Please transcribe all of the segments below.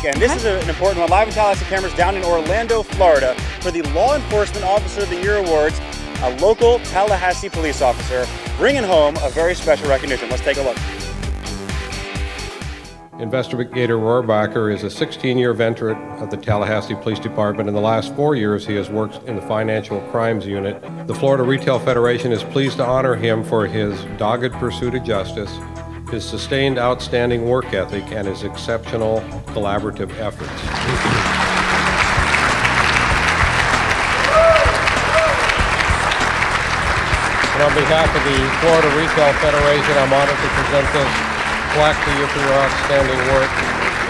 week, and this is a, an important one. Live in Tallahassee cameras down in Orlando, Florida, for the Law Enforcement Officer of the Year Awards, a local Tallahassee police officer bringing home a very special recognition. Let's take a look. Investigator Rohrbacher is a 16 year veteran of the Tallahassee Police Department. In the last four years, he has worked in the Financial Crimes Unit. The Florida Retail Federation is pleased to honor him for his dogged pursuit of justice, his sustained outstanding work ethic, and his exceptional collaborative efforts. And on behalf of the Florida Retail Federation, I'm honored to present this plaque to you for your outstanding work.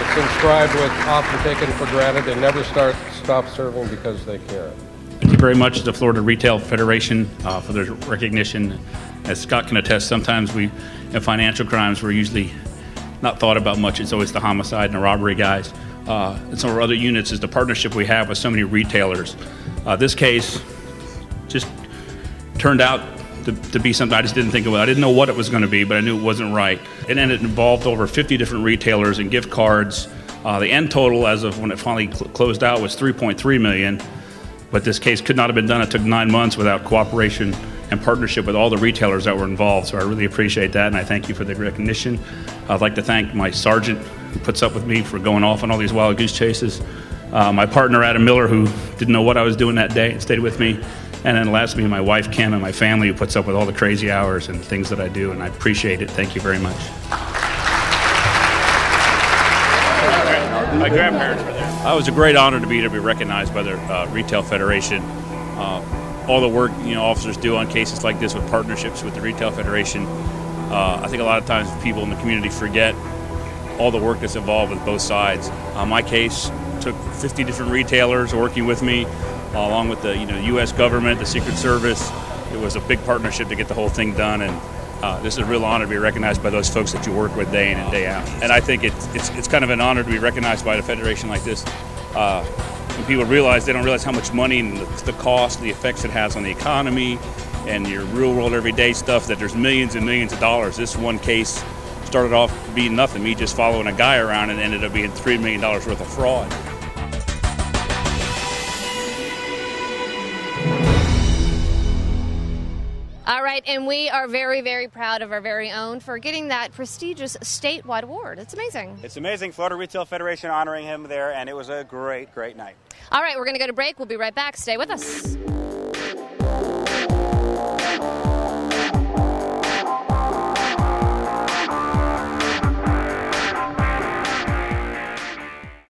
It's inscribed with often taken for granted and never start, stop serving because they care. Thank you very much to the Florida Retail Federation uh, for their recognition. As Scott can attest, sometimes we, in financial crimes, we're usually not thought about much. It's always the homicide and the robbery guys. Uh, and some of our other units is the partnership we have with so many retailers. Uh, this case just turned out to, to, be something I just didn't think about. I didn't know what it was going to be, but I knew it wasn't right. And then it involved over 50 different retailers and gift cards. Uh, the end total, as of when it finally cl- closed out, was 3.3 million. But this case could not have been done. It took nine months without cooperation and partnership with all the retailers that were involved. So I really appreciate that, and I thank you for the recognition. I'd like to thank my sergeant who puts up with me for going off on all these wild goose chases. Uh, my partner Adam Miller, who didn't know what I was doing that day, and stayed with me and then lastly, my wife Kim and my family who puts up with all the crazy hours and things that I do, and I appreciate it. Thank you very much. My grandparents were there. It was a great honor to be to be recognized by the uh, Retail Federation. Uh, all the work you know officers do on cases like this with partnerships with the Retail Federation. Uh, I think a lot of times people in the community forget all the work that's involved with both sides. Uh, my case took 50 different retailers working with me along with the you know U.S. government, the Secret Service. It was a big partnership to get the whole thing done, and uh, this is a real honor to be recognized by those folks that you work with day in and day out. And I think it's it's, it's kind of an honor to be recognized by a federation like this. Uh, when people realize they don't realize how much money and the, the cost, the effects it has on the economy, and your real world everyday stuff. That there's millions and millions of dollars. This one case started off being nothing. Me just following a guy around and ended up being three million dollars worth of fraud. All right, and we are very, very proud of our very own for getting that prestigious statewide award. It's amazing. It's amazing. Florida Retail Federation honoring him there, and it was a great, great night. All right, we're going to go to break. We'll be right back. Stay with us.